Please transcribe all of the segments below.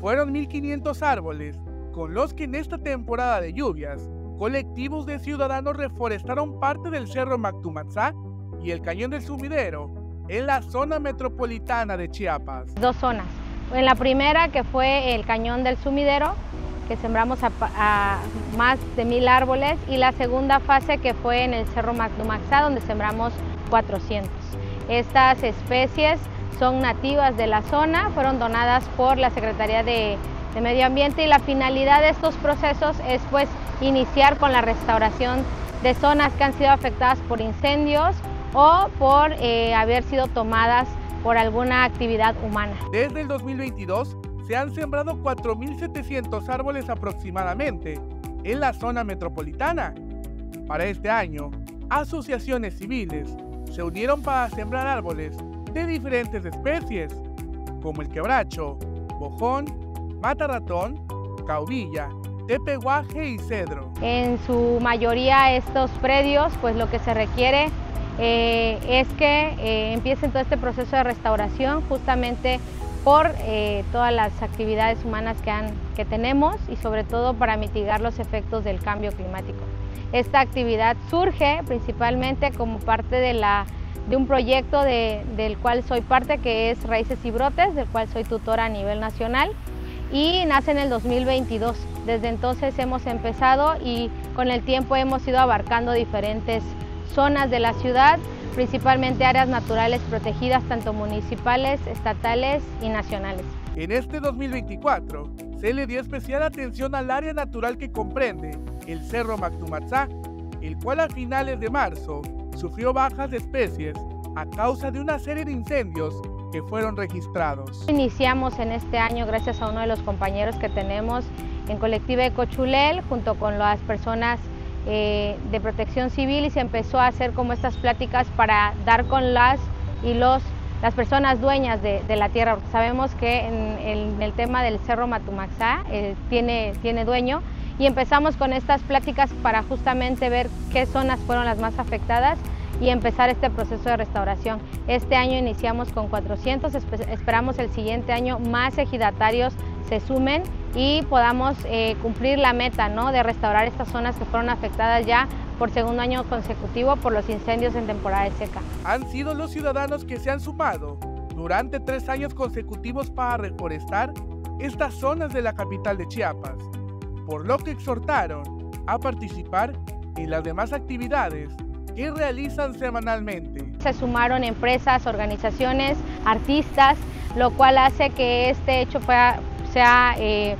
Fueron 1.500 árboles con los que en esta temporada de lluvias, colectivos de ciudadanos reforestaron parte del Cerro Mactumatzá y el Cañón del Sumidero en la zona metropolitana de Chiapas. Dos zonas. En la primera, que fue el Cañón del Sumidero, que sembramos más de mil árboles, y la segunda fase, que fue en el Cerro Mactumaxá, donde sembramos 400. Estas especies son nativas de la zona, fueron donadas por la Secretaría de, Medio Ambiente y la finalidad de estos procesos es pues iniciar con la restauración de zonas que han sido afectadas por incendios o por eh, haber sido tomadas por alguna actividad humana. Desde el 2022 se han sembrado 4.700 árboles aproximadamente en la zona metropolitana. Para este año, asociaciones civiles se unieron para sembrar árboles de diferentes especies, como el quebracho, bojón, mata-ratón, caubilla, tepeguaje y cedro. En su mayoría estos predios, pues lo que se requiere eh, es que eh, empiecen todo este proceso de restauración justamente por eh, todas las actividades humanas que, que tenemos y sobre todo para mitigar los efectos del cambio climático. Esta actividad surge principalmente como parte de, la, de un proyecto del cual soy parte que es Raíces y Brotes, del cual soy tutora a nivel nacional y nace en el 2022. Desde entonces hemos empezado y con el tiempo hemos ido abarcando diferentes zonas de la ciudad, principalmente áreas naturales protegidas tanto municipales, estatales y nacionales. En este 2024 se le dio especial atención al área natural que comprende el Cerro Mactumatzá, el cual a finales de marzo sufrió bajas de especies a causa de una serie de incendios que fueron registrados. Iniciamos en este año gracias a uno de los compañeros que tenemos en Colectiva Ecochulel junto con las personas eh, de protección civil y se empezó a hacer como estas pláticas para dar con las y los las personas dueñas de, la tierra, sabemos que en, el tema del Cerro Matumaxá eh, tiene, tiene dueño y empezamos con estas pláticas para justamente ver qué zonas fueron las más afectadas y empezar este proceso de restauración. Este año iniciamos con 400, esperamos el siguiente año más ejidatarios se sumen y podamos eh, cumplir la meta ¿no? de restaurar estas zonas que fueron afectadas ya por segundo año consecutivo por los incendios en temporada de seca. Han sido los ciudadanos que se han sumado durante tres años consecutivos para reforestar estas zonas de la capital de Chiapas, por lo que exhortaron a participar en las demás actividades que realizan semanalmente. Se sumaron empresas, organizaciones, artistas, lo cual hace que este hecho pueda, sea eh,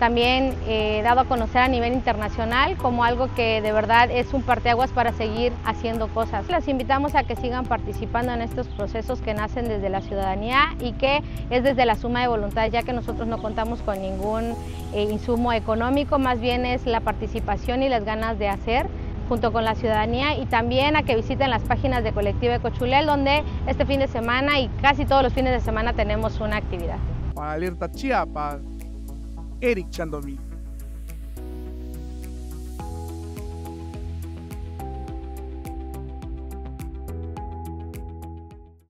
también eh, dado a conocer a nivel internacional como algo que de verdad es un parteaguas para seguir haciendo cosas. Las invitamos a que sigan participando en estos procesos que nacen desde la ciudadanía y que es desde la suma de voluntad, ya que nosotros no contamos con ningún eh, insumo económico, más bien es la participación y las ganas de hacer junto con la ciudadanía y también a que visiten las páginas de Colectivo Ecochulel donde este fin de semana y casi todos los fines de semana tenemos una actividad. Para Alerta Chiapas, Eric Chandomí.